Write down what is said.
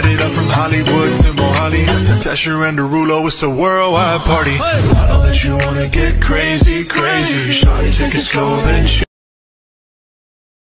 Light it up from Hollywood to Mohali. Tesher and Derulo, it's a worldwide party. I know that you wanna get crazy, crazy. Shawty, take it slow, then